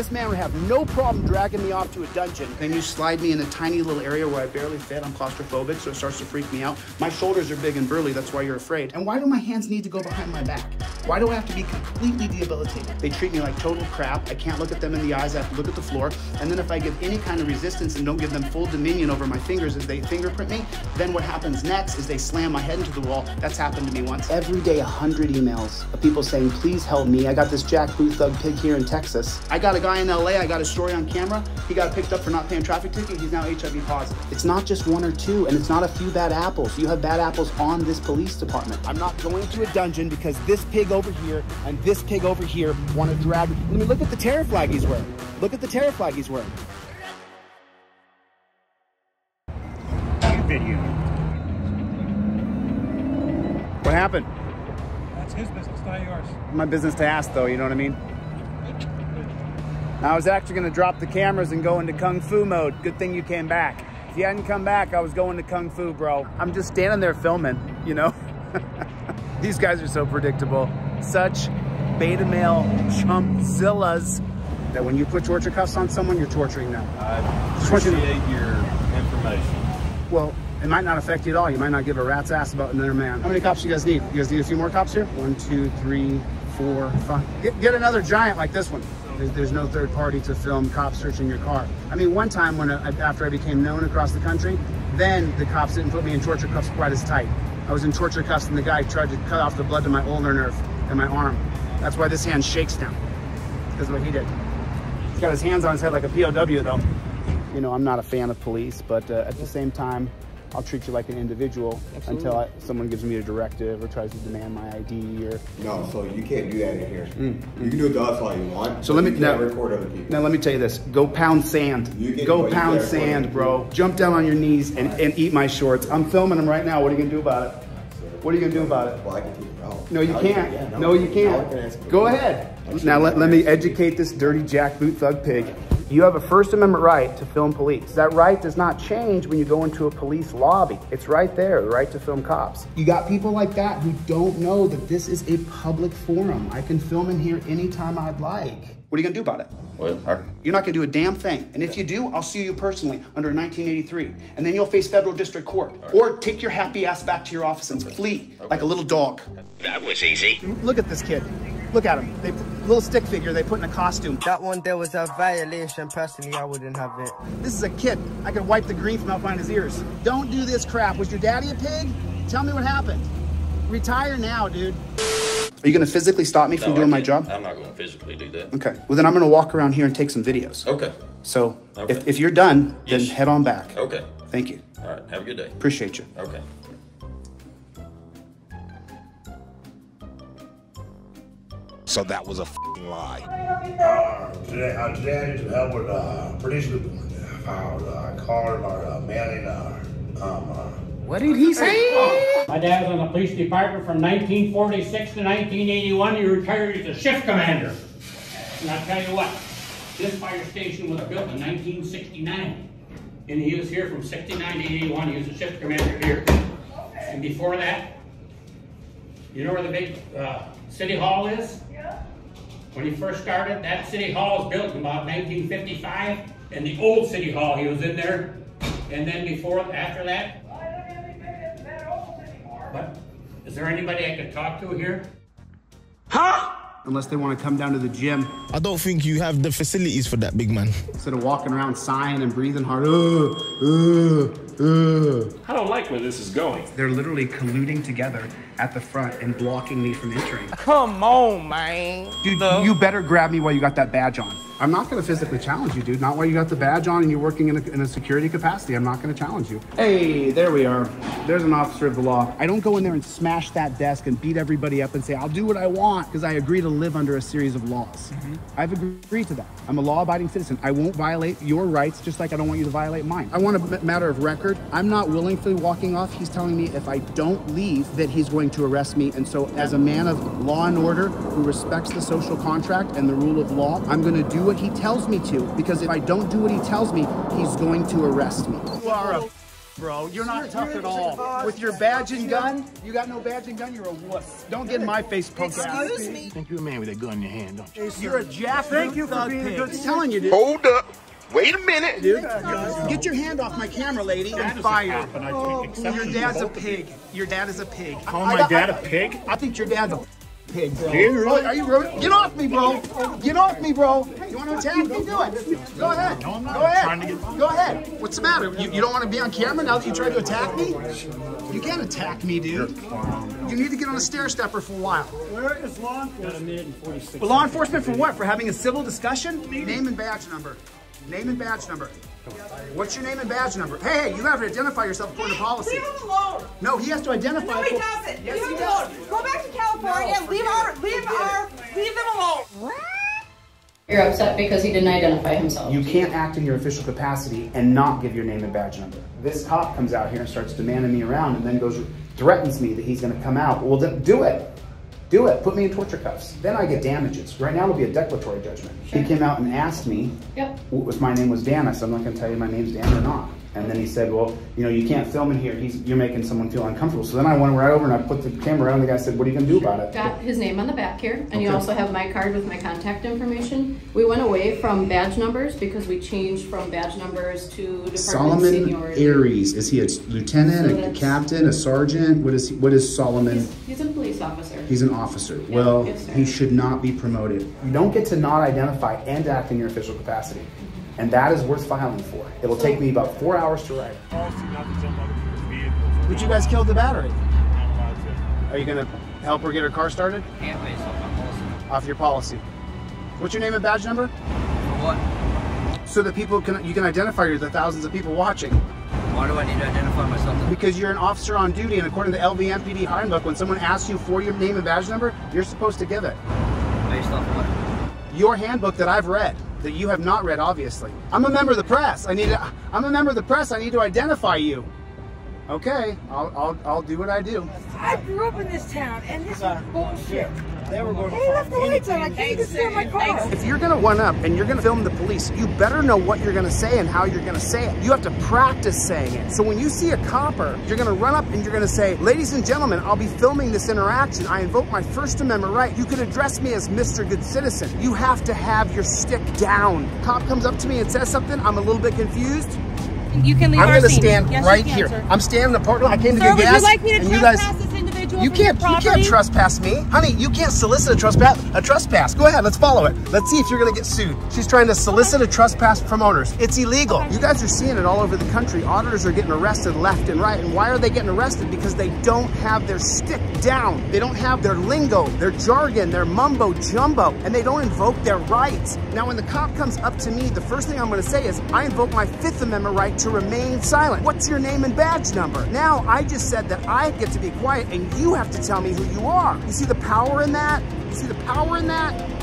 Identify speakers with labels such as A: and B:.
A: This man would have no problem dragging me off to a dungeon. Then you slide me in a tiny little area where I barely fit. I'm claustrophobic, so it starts to freak me out. My shoulders are big and burly, that's why you're afraid. And why do my hands need to go behind my back? Why do I have to be completely debilitated? They treat me like total crap. I can't look at them in the eyes, I have to look at the floor. And then if I give any kind of resistance and don't give them full dominion over my fingers as they fingerprint me, then what happens next is they slam my head into the wall. That's happened to me once. Every day, 100 emails of people saying, please help me. I got this Jack Thug pig here in Texas. I got a guy in LA, I got a story on camera. He got picked up for not paying traffic ticket. He's now HIV positive. It's not just one or two, and it's not a few bad apples. You have bad apples on this police department. I'm not going to a dungeon because this pig over here and this pig over here want to drag me. I mean, look at the terror flag he's wearing. Look at the terror flag he's wearing. Video. What happened?
B: That's his business, not yours.
A: My business to ask, though, you know what I mean? I was actually going to drop the cameras and go into Kung Fu mode. Good thing you came back. If you hadn't come back, I was going to Kung Fu, bro. I'm just standing there filming, you know? These guys are so predictable. Such beta male chumpzillas that when you put torture cuffs on someone, you're torturing them.
C: I
A: you to-
C: appreciate your information.
A: Well, it might not affect you at all. You might not give a rat's ass about another man. How many cops do you guys need? You guys need a few more cops here? One, two, three, four, five. Get, get another giant like this one. There's, there's no third party to film cops searching your car. I mean, one time when I, after I became known across the country, then the cops didn't put me in torture cuffs quite as tight. I was in torture cuffs and the guy tried to cut off the blood to my ulnar nerve and my arm. That's why this hand shakes now. Because what he did. He's got his hands on his head like a POW though. You know, I'm not a fan of police, but uh, at the same time, I'll treat you like an individual until I, someone gives me a directive or tries to demand my ID or.
D: No, so you can't do that in here. You can do it to us all you want.
A: Mm. So let me
D: you can't
A: now,
D: record other people.
A: now let me tell you this: go pound sand.
D: You can-
A: go pound sand, bro. Jump down on your knees and, and eat my shorts. I'm filming them right now. What are you gonna do about it? What are you gonna do about it?
D: Well, I can keep it out.
A: No, you
D: Now
A: can't.
D: yeah,
A: no, you can't.
D: can
A: Go ahead. Now let, let me educate this dirty jackboot thug pig. You have a First Amendment right to film police. That right does not change when you go into a police lobby. It's right there, the right to film cops. You got people like that who don't know that this is a public forum. I can film in here anytime I'd like. What are you gonna do about it?
C: Well,
A: You're not gonna do a damn thing. And if you do, I'll sue you personally under 1983. And then you'll face federal district court. Or take your happy ass back to your office and flee like a little dog.
E: That was easy.
A: Look at this kid. Look at him. They little stick figure they put in a costume.
F: That one there was a violation. Personally, I wouldn't have it.
A: This is a kid. I could wipe the green from out behind his ears. Don't do this crap. Was your daddy a pig? Tell me what happened. Retire now, dude. Are you gonna physically stop me from doing my job?
C: I'm not going to physically do that.
A: Okay. Well, then I'm gonna walk around here and take some videos.
C: Okay.
A: So
C: Okay.
A: if, if you're done, then
C: Yes.
A: head on back.
C: Okay.
A: Thank you.
C: All right. Have a good day.
A: Appreciate you.
C: Okay.
E: So that was a f***ing lie.
G: Uh, today, uh, today I need some help with uh, producing the file, uh, calling or uh, mailing. Uh, um, uh,
A: What did he say?
H: My dad was on the police department from 1946 to 1981. He retired as a shift commander. And I'll tell you what, this fire station was built in 1969. And he was here from 69 to 81. He was a shift commander here. And before that, you know where the big uh, city hall is? Yeah. When he first started, that city hall was built in about 1955. And the old city hall, he was in there. And then before, after that, but is there anybody I could talk to here? Huh?
A: Unless they want to come down to the gym
I: I don't think you have the facilities for that, big man.
A: instead of walking around sighing and breathing hard. Uh, uh, uh.
J: I don't like where this is going.
A: They're literally colluding together at the front and blocking me from entering.
F: Come on, man.
A: Dude, you better grab me while you got that badge on. I'm not gonna physically challenge you, dude. Not while you got the badge on and you're working in a, in a security capacity. I'm not gonna challenge you. Hey, there we are. There's an officer of the law. I don't go in there and smash that desk and beat everybody up and say, I'll do what I want because I agree to live under a series of laws. Mm-hmm. I've agreed to that. I'm a law abiding citizen. I won't violate your rights just like I don't want you to violate mine. I want a matter of record. I'm not willingly walking off. He's telling me if I don't leave, that he's going to arrest me. And so, as a man of law and order who respects the social contract and the rule of law, I'm going to do what he tells me to because if I don't do what he tells me, he's going to arrest me. You are a bro. You're not tough at all. With your badge and gun, you got no badge and gun, you're a wuss. Don't get in my face, punk ass.
J: Excuse me.
B: think you're a man with a gun in your hand, don't you?
A: You're a jack. Thank you for being a good. I'm telling you, dude.
E: Hold up. Wait a minute.
A: Dude, get your hand off my camera, lady, and fire.
B: And I take oh, exception
A: Your dad's a pig. Your dad is a pig.
B: Call
A: I
B: my
A: got-
B: dad
A: I-
B: a pig?
A: I think your dad's a pig, bro.
B: Yeah, really?
A: Oh, Are you really? Get off me, bro. Get off me, bro. You want to attack me? Do it. Go ahead.
B: No, I'm not.
A: Go ahead.
B: Trying to get-
A: Go ahead. What's the matter? You, you don't want to be on camera now that you tried to attack me? You can't attack me, dude. You need to get on a stair stepper for a while.
B: Where is law enforcement?
A: Law enforcement for what? For having a civil discussion? Name and badge number. Name and badge number. What's your name and badge number? Hey, hey, you have to identify yourself according to policy.
J: Leave him alone.
A: No, he has to identify.
J: No, he doesn't.
A: Yes,
J: leave
A: he
J: him alone. Go back to California.
A: No,
J: leave our, leave our, leave them alone.
K: You're upset because he didn't identify himself.
A: You can't act in your official capacity and not give your name and badge number. This cop comes out here and starts demanding me around and then goes, threatens me that he's gonna come out. Well, then do it. Do it. Put me in torture cuffs. Then I get damages. Right now it'll be a declaratory judgment. He came out and asked me
K: Yep.
A: if my name was Dan. I said, I'm not gonna tell you my name's Dan or not. And then he said, well, you know, you can't film in here. He's, you're making someone feel uncomfortable. So then I went right over and I put the camera around and the guy said, what are you gonna do about it?
K: Got his name on the back here, and you also have my card with my contact information. We went away from badge numbers because we changed from badge numbers to department
A: Solomon
K: seniority.
A: Aries. Is he a lieutenant,
K: So
A: a captain, a sergeant? What is he, what is Solomon?
K: He's, he's a police officer.
A: He's an officer. Well,
K: yes,
A: he should not be promoted. You don't get to not identify and act in your official capacity. And that is worth filing for. It'll take me about four hours to write.
B: Policy not to jump other people's vehicles.
A: But you guys killed the battery.
B: Not allowed to.
A: Are you gonna help her get her car started?
F: Can't base off my policy.
A: Off your policy. What's your name and badge number?
F: For what?
A: So that people can you can identify you the thousands of people watching.
F: Why do I need to identify myself?
A: Because you're an officer on duty, and according to the LVMPD handbook, when someone asks you for your name and badge number, you're supposed to give it.
F: Based off what?
A: Your handbook that I've read, that you have not read, obviously. I'm a member of the press. I need to, I'm a member of the press. I need to identify you. Okay, I'll, I'll, I'll do what I do.
J: I grew up in this town, and this is bullshit.
B: They were going
J: They left the lights on. I can't even steer my car.
A: If you're gonna one up and you're gonna film the police, you better know what you're gonna say and how you're gonna say it. You have to practice saying it. So when you see a copper, you're gonna run up and you're gonna say, ladies and gentlemen, I'll be filming this interaction. I invoke my First Amendment right. You can address me as Mr. Good Citizen. You have to have your stick down. Cop comes up to me and says something, I'm a little bit confused.
J: You can leave
A: I'm gonna
J: scene.
A: stand
J: Yes,
A: right
J: can,
A: here.
J: sir.
A: I'm standing in the parking lot. I came to
J: Sir,
A: get
J: would
A: gas.
J: you like me to
A: and you guys, you can't, you can't trespass me. Honey, you can't solicit a trespass, a trespass. Go ahead, let's follow it. Let's see if you're gonna get sued. She's trying to solicit a trespass from owners. It's illegal. You guys are seeing it all over the country. Auditors are getting arrested left and right. And why are they getting arrested? Because they don't have their stick down. They don't have their lingo, their jargon, their mumbo jumbo, and they don't invoke their rights. Now, when the cop comes up to me, the first thing I'm gonna say is, I invoke my Fifth Amendment right to remain silent. What's your name and badge number? Now, I just said that I get to be quiet and you have to tell me who you are. You see the power in that? You see the power in that?